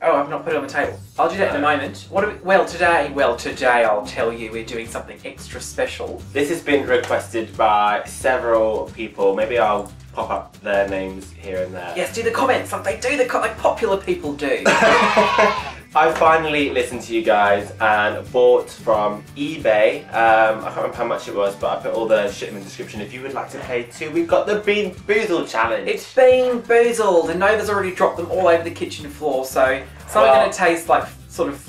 Oh, I've not put it on the table. I'll do that in a moment. What are we, well, today, well, today I'll tell you we're doing something extra special. This has been requested by several people. Maybe I'll pop up their names here and there. Yes, do the comments like they do, the like popular people do. I finally listened to you guys and bought from eBay. Um, I can't remember how much it was, but I put all the shit in the description. If you would like to pay too, we've got the Bean Boozle challenge. It's Bean boozled, and Nova's already dropped them all over the kitchen floor, so some are Well- going to taste like sort of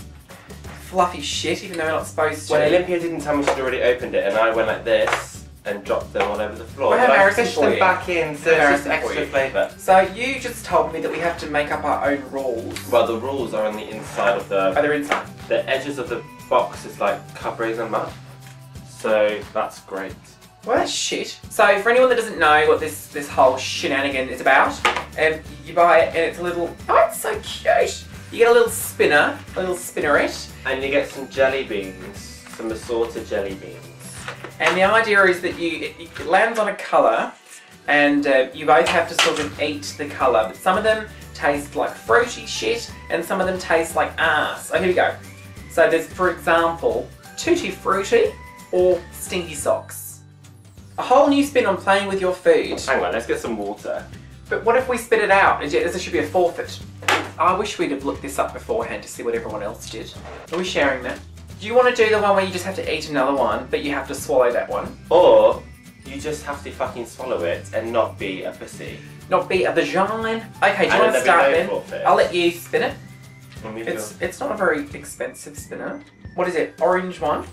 fluffy shit, even though we're not supposed to. when Olympia didn't tell me she'd already opened it, and I went like this and drop them all over the floor. Well, how but I for them you. back in, so it's just embarrassing for extra flavour. So you just told me that we have to make up our own rules. Well, the rules are on the inside of the Are they inside? the edges of the box is like covering them up. So that's great. Well, that's shit. So, for anyone that doesn't know what this this whole shenanigan is about, um, you buy it and it's a little. Oh, it's so cute. You get a little spinner, a little spinneret, And you get some jelly beans, some assorted jelly beans. And the idea is that you it, it lands on a colour, and uh, you both have to sort of eat the colour. But some of them taste like fruity shit, and some of them taste like ass. So here we go. So there's, for example, tutti frutti or stinky socks. A whole new spin on playing with your food. Hang on, let's get some water. But what if we spit it out? Is This should be a forfeit. I wish we'd have looked this up beforehand to see what everyone else did. Are we sharing that? Do you want to do the one where you just have to eat another one, but you have to swallow that one? Or you just have to fucking swallow it and not be a pussy. Not be a vagina. Okay, do you want to then there'll be start then? I'll let you spin it. It's it's not a very expensive spinner. What is it? Orange one.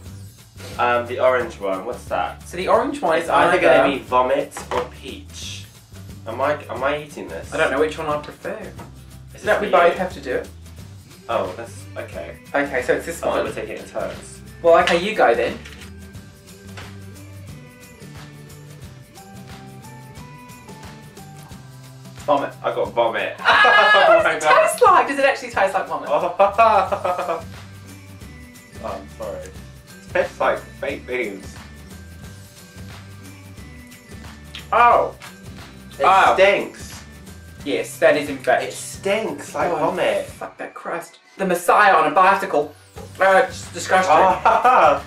Um, the orange one, what's that? So the orange one It's is either either. going to be vomit or peach. Am I am I eating this? I don't know which one I prefer. Is No, this we both have to do it. Oh, that's okay. Okay, so it's this I thought one. we're taking it in turns. Well, okay, you go then. Vomit. I got vomit. Ah, what does it taste like? Does it actually taste like vomit? oh, I'm sorry. It tastes like fake beans. Oh, It Oh. stinks. Yes, that is in fact. It stinks like Oh, vomit. Fuck that crust. The Messiah on a bicycle. Uh, it's disgusting. Ah.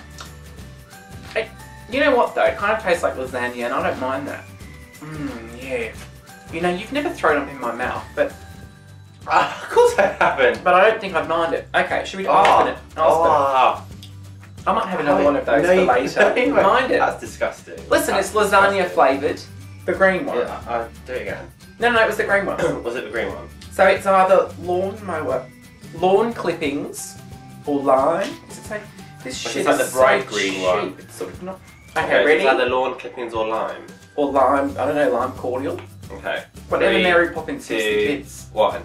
You know what though? It kind of tastes like lasagna, and I don't mind that. Mmm, yeah. You know, you've never thrown up in my mouth, but Ah, of course I haven't. but I don't think I'd mind it. Okay, should we? Oh. spin it. I'll Ah. I might have another one of those No, for later. no, you mind it. That's disgusting. Listen, That's it's lasagna disgusting. flavoured. The green one. Yeah, I'll do it again. No, no, it was the green one. Was it the green one? So it's either lawn mower, lawn clippings, or lime. Is it say? This But shit it's like is the bright so green cheap. one. It's sort of not. Okay, Okay, ready? Is that the lawn clippings or lime? Or lime. I don't know, lime cordial. Okay. Whatever Three, Mary Poppins two, kids. one.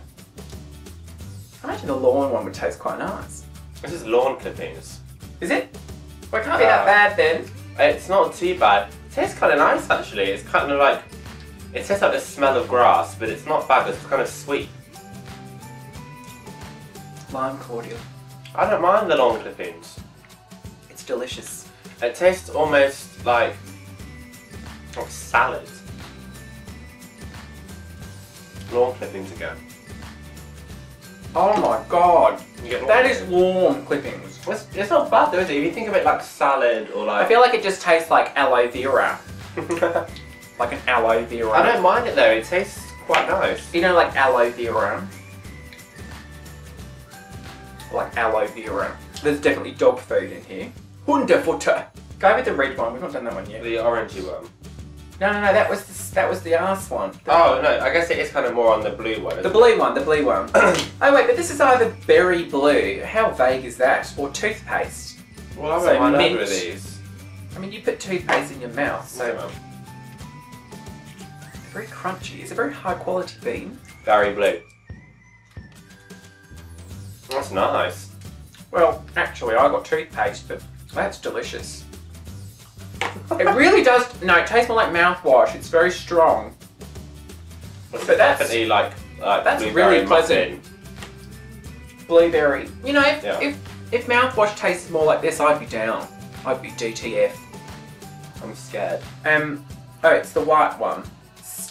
I imagine the lawn one would taste quite nice. This is lawn clippings. Is it? Well, it can't be that Uh, bad then. It's not too bad. It tastes kind of nice actually. It's kind of like it tastes like the smell of grass, but it's not bad. It's kind of sweet. Lime cordial. I don't mind the lawn clippings. It's delicious. It tastes almost like like salad. Lawn clippings again. Oh my god. You get lawn That is lawn clippings. It's, it's not bad though, is it? If you think of it like salad or like... I feel like it just tastes like aloe vera. I Like an aloe vera. I don't mind it though. It tastes quite nice. You know, like aloe vera. Like aloe vera. There's definitely dog food in here. Hundefutter. Go with the red one. We've not done that one yet. The orangey one. No, no, no. That was the, that was the ass one. The, Oh no, I guess it is kind of more on the blue one. The isn't blue one. The blue one. oh wait, but this is either berry blue. How vague is that? Or toothpaste. it? Well, I So mint. of these. I mean, you put toothpaste in your mouth, so So, very crunchy. It's a very high quality bean. Very blue. That's nice. Well, actually, I got toothpaste, but that's delicious. It really does. No, it tastes more like mouthwash. It's very strong. It's But that's- definitely like like that's really pleasant. muffin. Blueberry. You know, if, Yeah. if if mouthwash tasted more like this, I'd be down. I'd be DTF. I'm scared. Um. Oh, it's the white one.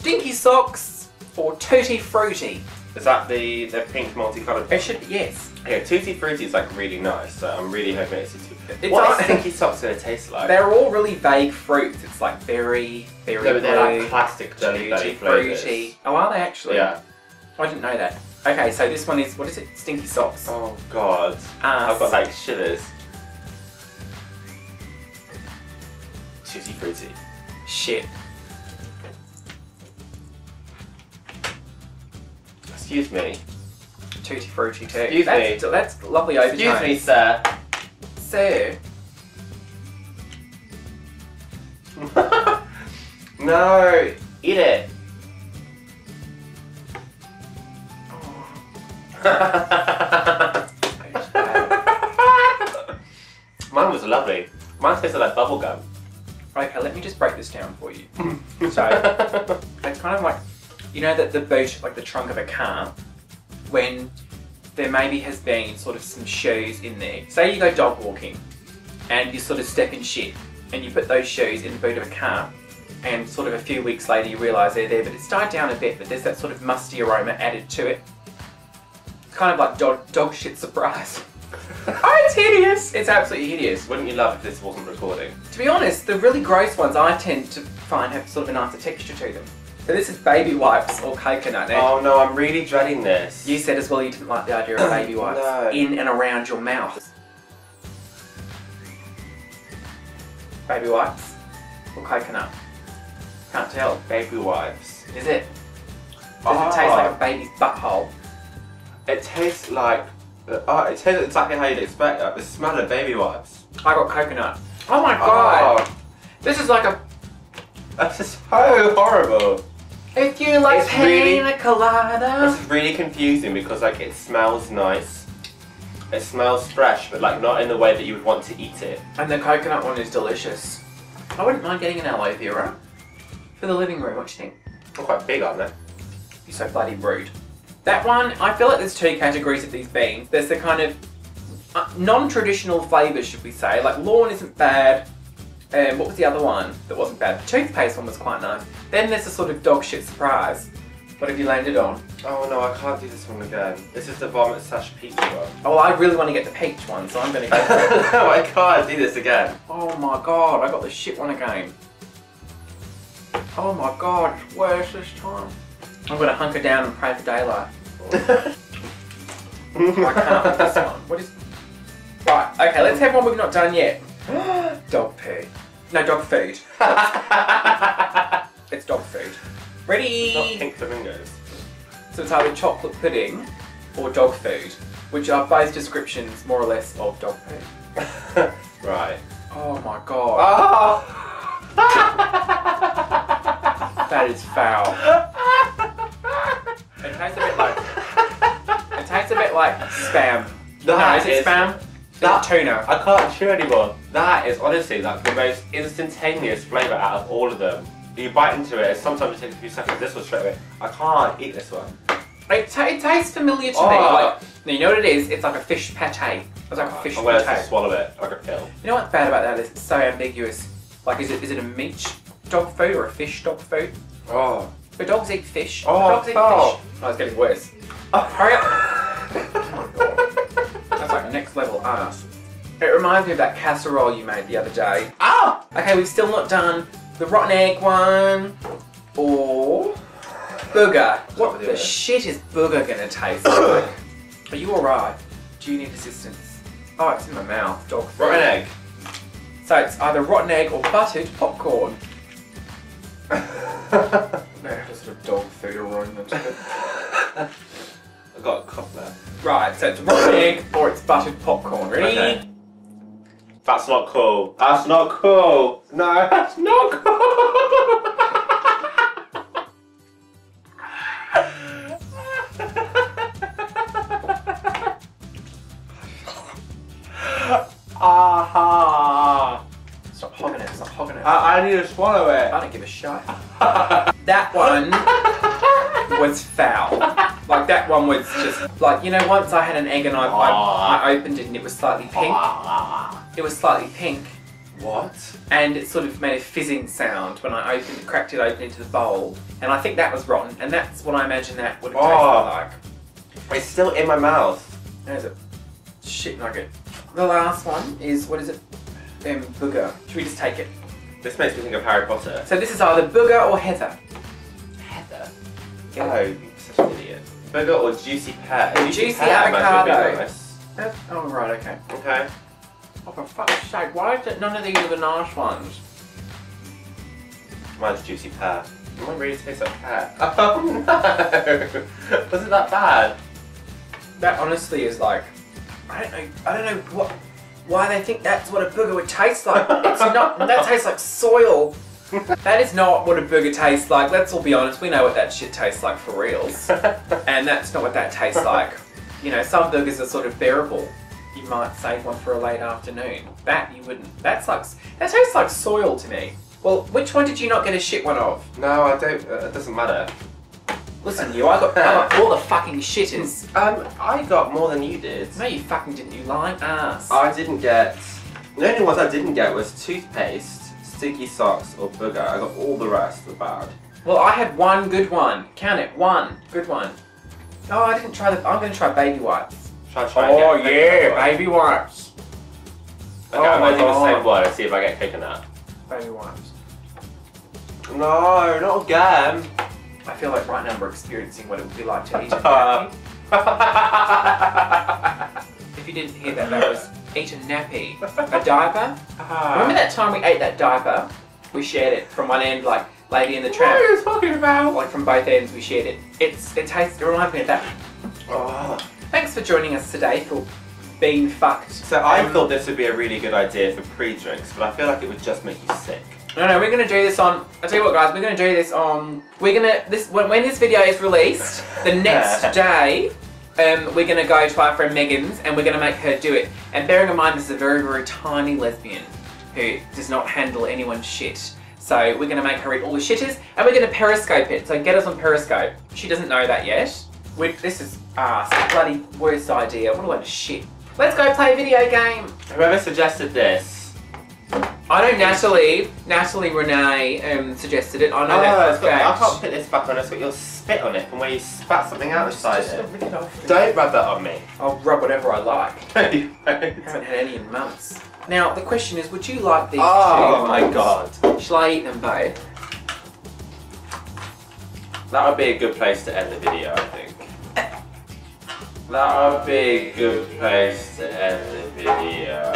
Stinky socks or tutti frutti. Is that the the pink multicolored? It should be, yes. Okay, Tutti Frutti is like really nice, so I'm really hoping it's a. It's What not- Stinky Socks gonna taste like? They're all really vague fruits. It's like berry, berry No, but they're like plastic jelly belly fruity. Oh, are they actually? Yeah. I didn't know that. Okay, so this one is, what is it? Stinky socks. Oh god. Ass. I've got like shivers. Tutti Frutti. Shit. Excuse me. Tutti frutti too. Excuse that's, me. That's lovely overtone. Excuse me, sir. Sir. no, eat it. Mine was lovely. Mine tasted like bubble gum. Okay, let me just break this down for you. So, it's kind of like, you know that the boot, like the trunk of a car, when there maybe has been sort of some shoes in there. Say you go dog walking and you sort of step in shit and you put those shoes in the boot of a car and sort of a few weeks later you realise they're there but it's died down a bit but there's that sort of musty aroma added to it. It's kind of like dog, dog shit surprise. oh, it's hideous! It's absolutely hideous. Wouldn't you love if this wasn't recording? To be honest, the really gross ones I tend to find have sort of a nicer texture to them. So this is baby wipes or coconut. Now, Oh no, I'm really dreading this. You said as well you didn't like the idea of baby wipes No. in and around your mouth. Baby wipes or coconut? Can't tell. baby wipes. Is it? Does it taste like a baby's butthole? It tastes like. Oh, it tastes exactly how you'd expect. Like the smell of baby wipes. I got coconut. Oh my god! Oh, This is like a. this is so horrible. If you like It's really- pina colada. This is really confusing because like it smells nice. It smells fresh, but like not in the way that you would want to eat it. And the coconut one is delicious. I wouldn't mind getting an aloe vera for the living room. What do you think? They're quite big, aren't they? You're so bloody rude. That one, I feel like there's two categories of these beans. There's the kind of uh, non-traditional flavours, should we say? Like lawn isn't bad. Um, what was the other one that wasn't bad? The toothpaste one was quite nice. Then there's the sort of dog shit surprise. What have you landed on? Oh no, I can't do this one again. This is the vomit slash peach one. Oh, I really want to get the peach one, so I'm going to go no, I can't do this again. Oh my god, I got the shit one again. Oh my god, it's worse this time. I'm going to hunker down and pray for daylight. I can't with this one. What is... Right, okay, let's have one we've not done yet. dog poo. No, dog food. It's dog food. Ready? Not pink flamingos. So it's either chocolate pudding or dog food, which are both descriptions, more or less, of dog food. right. Oh my god. Oh! That is foul. It tastes a bit like it tastes a bit like spam. no, is it spam? that- It's tuna. I can't chew anymore. That is honestly like the most instantaneous flavour out of all of them. You bite into it, sometimes it takes a few seconds. This one straight away. I can't eat this one. It, it tastes familiar to me. Oh. Like, now you know what it is? It's like a fish pate. It's like a fish I'm pate. just swallow it like a pill. You know what's bad about that is it's so ambiguous. Like, is it is it a meat dog food or a fish dog food? Oh. Do dogs eat fish? Oh, dogs eat oh. fish? Oh, it's getting worse. Oh. Hurry up. That's like next level ass. It reminds me of that casserole you made the other day. Ah! Okay, we've still not done the rotten egg one or booger. What the it. shit is booger gonna taste like? Are you alright? Do you need assistance? Oh, it's in my mouth. Dog food. Rotten egg. So it's either rotten egg or buttered popcorn. No, just sort of dog food to it. I got a cough there. Right, so it's rotten egg or it's buttered popcorn. Ready? Okay. That's not cool. That's not cool. No, that's not cool. Aha! Stop hogging it, stop hogging it. I, I need to swallow it. I it. don't give a shit. That one was foul. Like that one was just like you know. Once I had an egg and I, I, I opened it and it was slightly pink. It was slightly pink, What? and it sort of made a fizzing sound when I opened, cracked it open into the bowl. And I think that was rotten, and that's what I imagine that would have tasted Oh. like. It's still in my mouth. There's a shit nugget. The last one is what is it? Um, booger. Should we just take it? This makes me think of Harry Potter. So this is either booger or. Heather. Oh, you're such an idiot. Booger or juicy pear? Juicy pear might avocado. nice. Oh right, okay. Okay. Oh for fuck's sake, why is it none of these are the nice ones? Mine's juicy pear. Mine really tastes like pear. Oh no! Was it that bad? That honestly is like, I don't know, I don't know what, why they think that's what a booger would taste like. It's not. That tastes like soil. That is not what a booger tastes like. Let's all be honest. We know what that shit tastes like for reals, and that's not what that tastes like. You know, some boogers are sort of bearable. You might save one for a late afternoon. That you wouldn't. That's like that tastes like soil to me. Well, which one did you not get a shit one of? no, I don't. Uh, it doesn't matter. Listen, you, I got, I got all the fucking shitters. Um, I got more than you did. No, you fucking didn't. You lying ass. I didn't get. The only ones I didn't get was toothpaste, stinky socks, or booger. I got all the rest were bad. Well, I had one good one. Count it. One good one. Oh, I didn't try the. I'm going to try baby wipes. I try Oh yeah, coconut baby wipes. Okay, Oh I'm do the same one and see if I get coconut. Baby wipes. No, not again. I feel like right now we're experiencing what it would be like to eat a. If you didn't hear that, that was eat a nappy. A diaper. Remember that time we ate that diaper? We shared it from one end, like Lady and the Tramp. What are you talking about? Like from both ends, we shared it. It's it tastes. It reminds me of that. Oh. Thanks for joining us today for being fucked. So I Um, thought this would be a really good idea for pre-drinks, but I feel like it would just make you sick. No, no, we're gonna do this on. I tell you what, guys, we're gonna do this on. We're gonna this when, when this video is released, the next day, um, we're gonna go to our friend Megan's and we're gonna make her do it. And bearing in mind, this is a very, very tiny lesbian who does not handle anyone's shit. So we're gonna make her eat all the shitters, and we're gonna periscope it. So get us on Periscope. She doesn't know that yet. we this is ah, it's bloody worst idea. What a load of shit. Let's go play a video game. Whoever suggested this. I know Natalie, Natalie Renee um, suggested it. I know Oh, that it's for a got, I can't put this back on. It's got your spit on it from where you spat something out inside Just it. rip it off. Don't rub that on me. I'll rub whatever I like. oh haven't had any in months. Now the question is, would you like these? Oh two Oh my ones? god. Shall I eat them both? That would be a good place to end the video, I think. That would be a good place to end the video.